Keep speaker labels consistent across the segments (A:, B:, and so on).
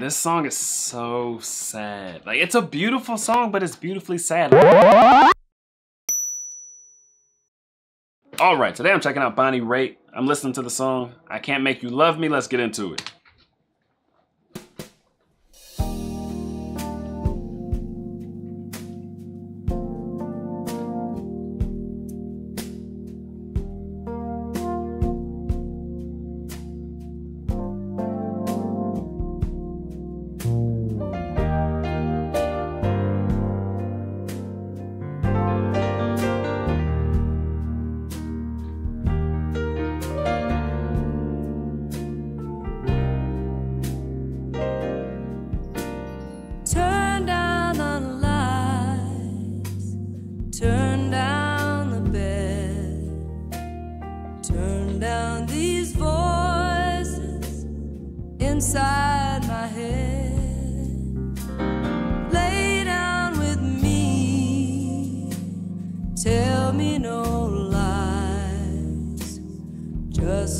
A: This song is so sad. Like, it's a beautiful song, but it's beautifully sad. All right, today I'm checking out Bonnie Raitt. I'm listening to the song, I Can't Make You Love Me. Let's get into it.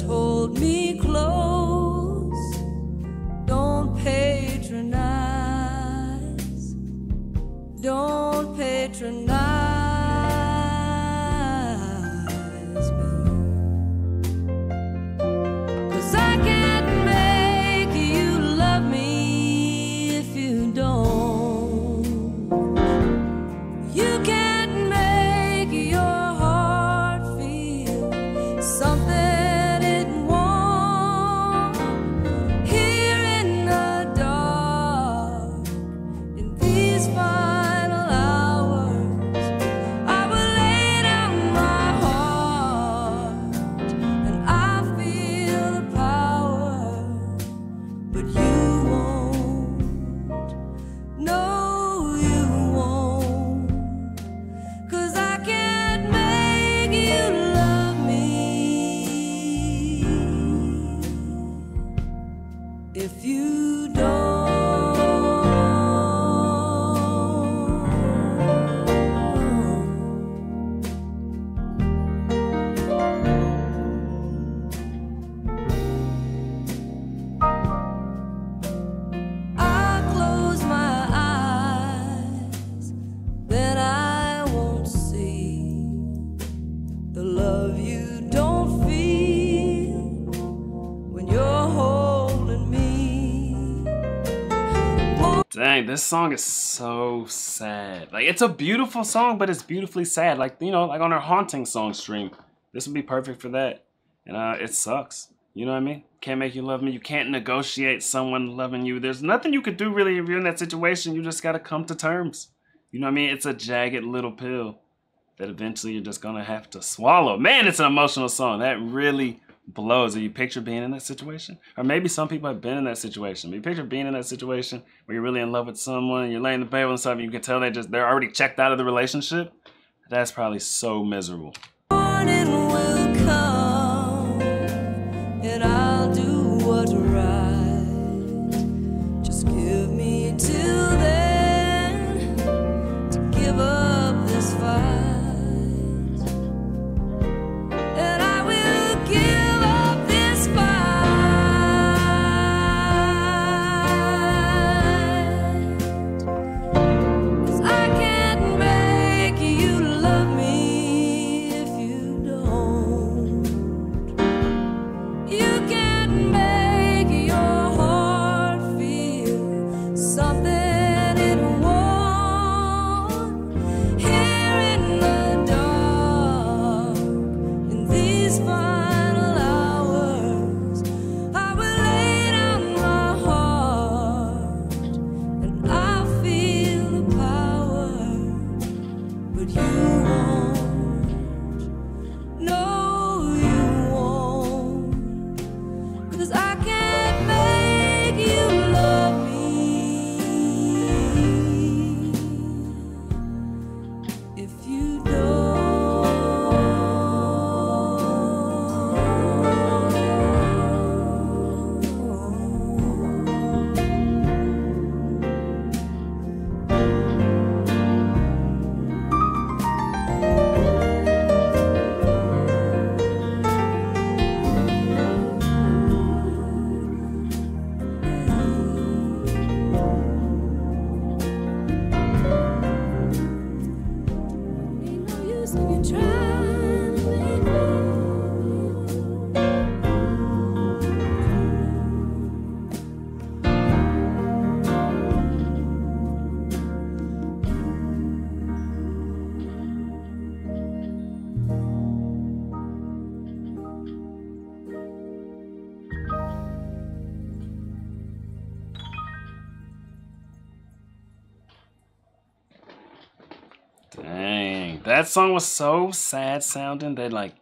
B: Hold me close, don't patronize, don't patronize. Don't.
A: Dang, this song is so sad. Like, it's a beautiful song, but it's beautifully sad. Like, you know, like on our haunting song stream. This would be perfect for that. And uh, it sucks. You know what I mean? Can't make you love me. You can't negotiate someone loving you. There's nothing you could do really if you're in that situation. You just gotta come to terms. You know what I mean? It's a jagged little pill that eventually you're just gonna have to swallow. Man, it's an emotional song. That really blows. Do you picture being in that situation? Or maybe some people have been in that situation. You picture being in that situation where you're really in love with someone, you're laying the bed with something, you can tell they just they're already checked out of the relationship. That's probably so miserable.
B: you try.
A: Dang, that song was so sad sounding that like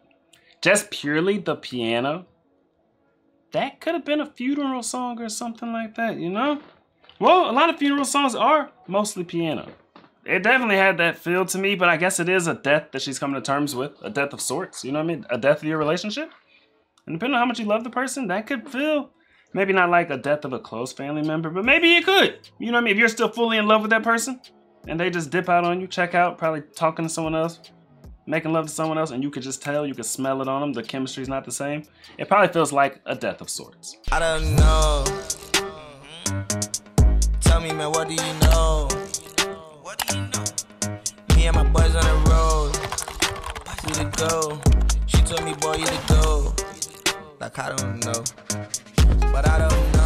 A: just purely the piano that could have been a funeral song or something like that, you know? Well, a lot of funeral songs are mostly piano. It definitely had that feel to me, but I guess it is a death that she's coming to terms with, a death of sorts, you know what I mean? A death of your relationship. And depending on how much you love the person, that could feel maybe not like a death of a close family member, but maybe it could. You know what I mean? If you're still fully in love with that person and they just dip out on you, check out, probably talking to someone else, making love to someone else, and you could just tell, you could smell it on them, the chemistry's not the same, it probably feels like a death of sorts.
C: I don't know. Tell me, man, what do you know? What do you know? Me and my boys on the road. To go. She told me, boy, you go. Like, I don't know. But I don't know.